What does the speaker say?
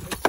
That.